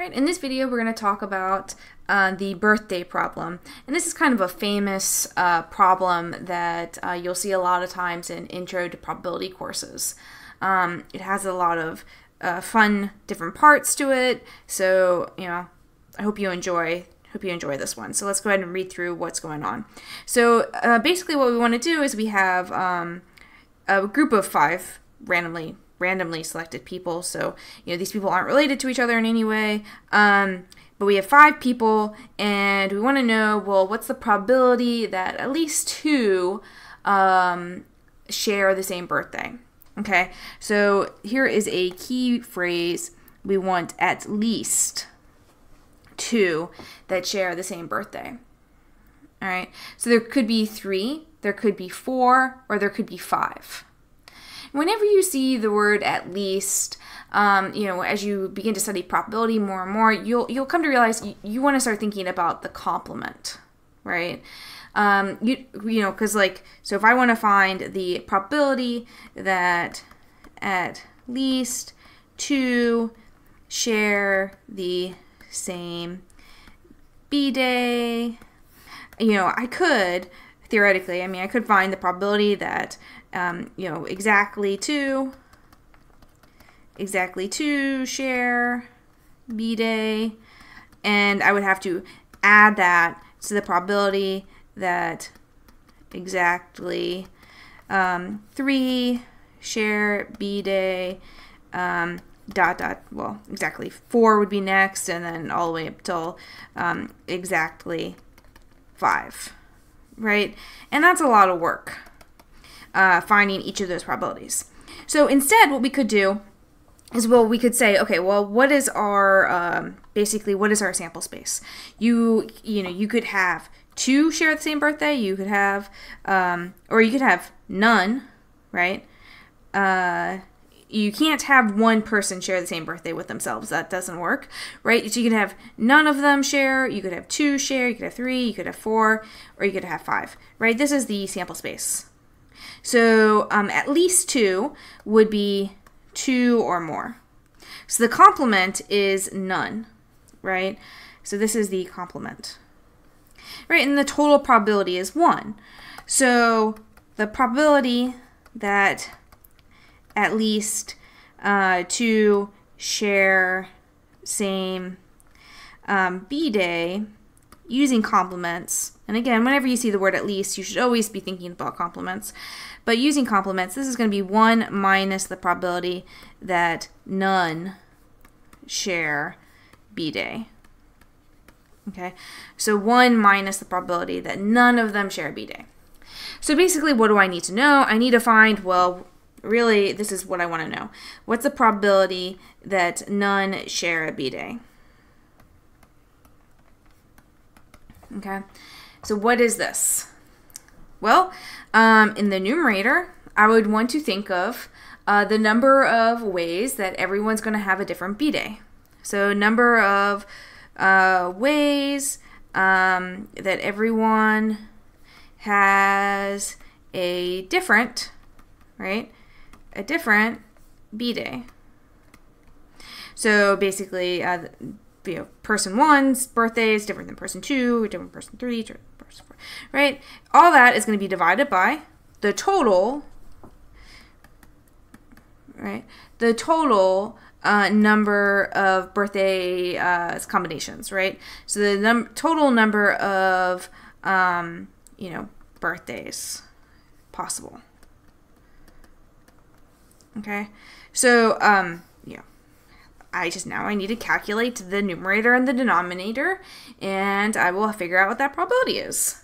Right, in this video we're going to talk about uh, the birthday problem. And this is kind of a famous uh, problem that uh, you'll see a lot of times in intro to probability courses. Um, it has a lot of uh, fun different parts to it, so you know, I hope you enjoy hope you enjoy this one. So let's go ahead and read through what's going on. So uh, basically what we want to do is we have um, a group of five randomly randomly selected people. So, you know, these people aren't related to each other in any way. Um, but we have five people, and we want to know well, what's the probability that at least two um, share the same birthday? Okay, so here is a key phrase we want at least two that share the same birthday. All right, so there could be three, there could be four, or there could be five whenever you see the word at least, um, you know, as you begin to study probability more and more, you'll you'll come to realize you, you want to start thinking about the complement, right? Um, you you know, because like so, if I want to find the probability that at least two share the same b day, you know, I could theoretically, I mean, I could find the probability that um, you know, exactly two, exactly two share B day, and I would have to add that to the probability that exactly um, three share B day, um, dot dot, well, exactly four would be next, and then all the way up till um, exactly five, right? And that's a lot of work uh, finding each of those probabilities. So instead, what we could do is well we could say okay well what is our um, basically what is our sample space you you know you could have two share the same birthday you could have um, or you could have none right uh, you can't have one person share the same birthday with themselves that doesn't work right so you could have none of them share you could have two share you could have three you could have four or you could have five right this is the sample space so um, at least two would be two or more. So the complement is none, right? So this is the complement. Right, and the total probability is one. So the probability that at least uh, two share same um, B day using complements, and again, whenever you see the word at least, you should always be thinking about complements. But using complements, this is going to be 1 minus the probability that none share B day. Okay, so 1 minus the probability that none of them share B day. So basically, what do I need to know? I need to find, well, really, this is what I want to know. What's the probability that none share a B day? Okay, so what is this? Well, um, in the numerator, I would want to think of uh, the number of ways that everyone's going to have a different B day. So, number of uh, ways um, that everyone has a different, right? A different B day. So basically, uh, you know, person one's birthday is different than person two, different person three, different person four, right? All that is going to be divided by the total, right? The total uh, number of birthday uh, combinations, right? So the num- total number of, um, you know, birthdays possible. Okay, so um, yeah, I just now I need to calculate the numerator and the denominator and I will figure out what that probability is.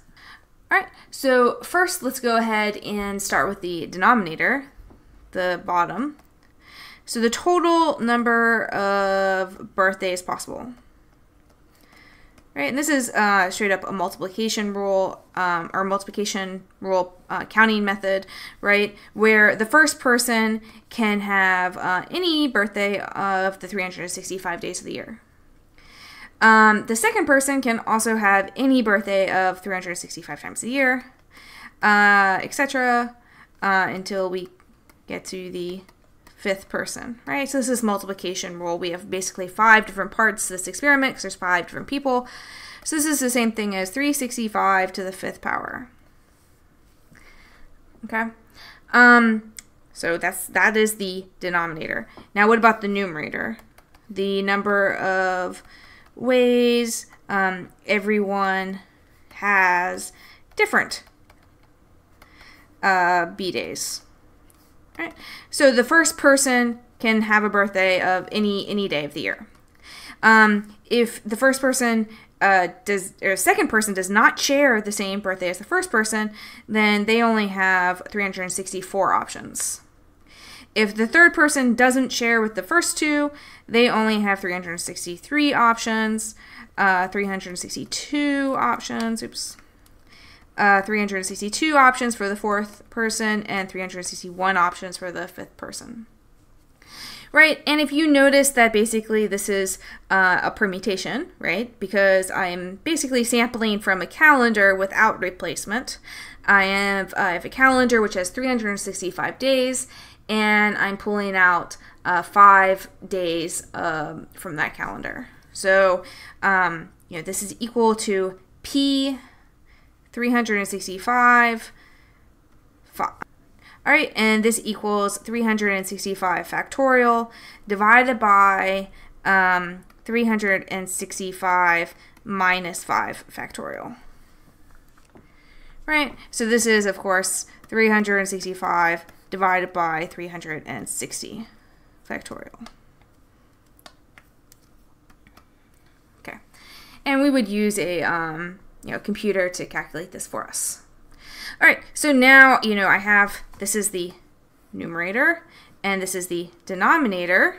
Alright, so first let's go ahead and start with the denominator, the bottom. So the total number of birthdays possible right? And this is uh, straight up a multiplication rule um, or multiplication rule uh, counting method, right? Where the first person can have uh, any birthday of the 365 days of the year. Um, the second person can also have any birthday of 365 times a year, uh, etc., uh, until we get to the fifth person, right? So this is multiplication rule. We have basically five different parts to this experiment because there's five different people. So this is the same thing as 365 to the fifth power. Okay. Um, so that's that is the denominator. Now what about the numerator? The number of ways um, everyone has different uh, B days. Right. So the first person can have a birthday of any any day of the year. Um, if the first person uh, does or second person does not share the same birthday as the first person, then they only have 364 options. If the third person doesn't share with the first two, they only have 363 options, uh, 362 options. Oops uh, 362 options for the fourth person and 361 options for the fifth person. Right, and if you notice that basically this is uh, a permutation, right, because I'm basically sampling from a calendar without replacement. I have, I have a calendar which has 365 days, and I'm pulling out uh, five days um, from that calendar. So, um, you know, this is equal to P 365. All right, and this equals 365 factorial divided by um, 365 minus 5 factorial. Right, so this is, of course, 365 divided by 360 factorial. Okay, and we would use a um, you know, computer to calculate this for us. All right, so now, you know, I have, this is the numerator, and this is the denominator.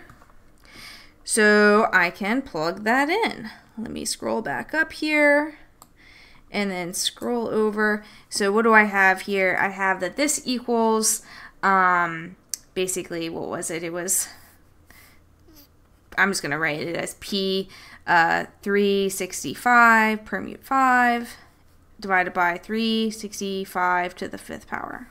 So I can plug that in. Let me scroll back up here and then scroll over. So what do I have here? I have that this equals, um, basically, what was it? It was, I'm just going to write it as P uh, 365 permute 5 divided by 365 to the fifth power.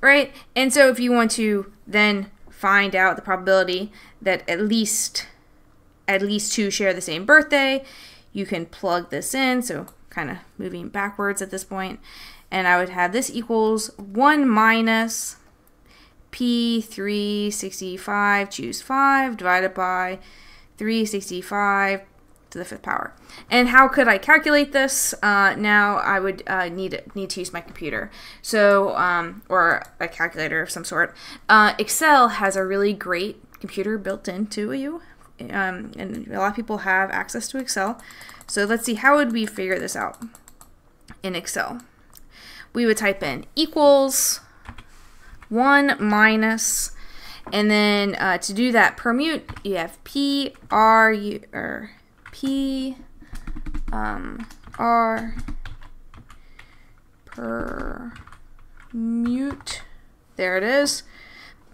Right? And so if you want to then find out the probability that at least at least two share the same birthday, you can plug this in. So kind of moving backwards at this point. And I would have this equals 1 minus P365, choose 5, divided by 365 to the fifth power. And how could I calculate this? Uh, now I would uh, need need to use my computer, so um, or a calculator of some sort. Uh, Excel has a really great computer built into you, um, and a lot of people have access to Excel. So let's see how would we figure this out in Excel. We would type in equals one minus and then uh, to do that permute, you have P R U or P um, R permute. There it is.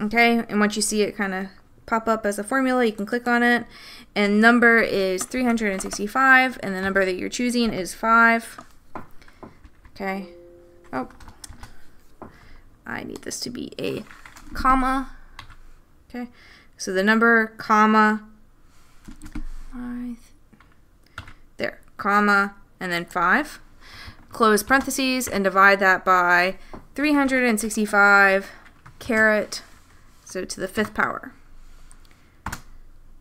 Okay, and once you see it kind of pop up as a formula, you can click on it. And number is 365, and the number that you're choosing is 5. Okay. Oh. I need this to be a comma. Okay, so the number, comma, there, comma, and then 5. Close parentheses and divide that by 365 caret, so to the fifth power.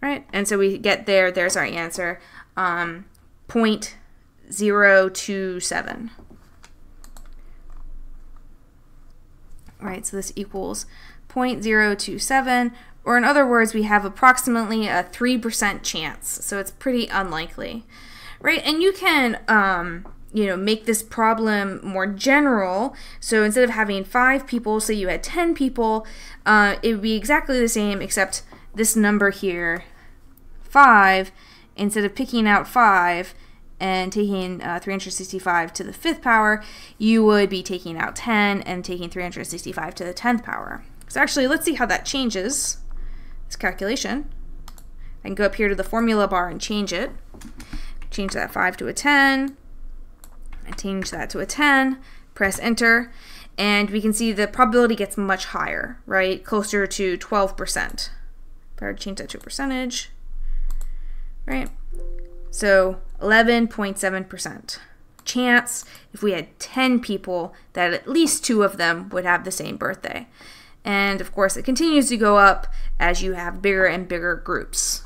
Right, and so we get there, there's our answer, um, 0.027. Right, so this equals 0.027, or in other words, we have approximately a 3% chance, so it's pretty unlikely, right? And you can, um, you know, make this problem more general. So instead of having five people, say you had 10 people, uh, it would be exactly the same, except this number here, five, instead of picking out five, and taking uh, 365 to the fifth power, you would be taking out 10 and taking 365 to the 10th power. So actually, let's see how that changes this calculation. I can go up here to the formula bar and change it. Change that 5 to a 10. I change that to a 10. Press enter. And we can see the probability gets much higher, right? Closer to 12%. If I change that to a percentage, right? So 11.7% chance if we had 10 people that at least two of them would have the same birthday. And of course, it continues to go up as you have bigger and bigger groups.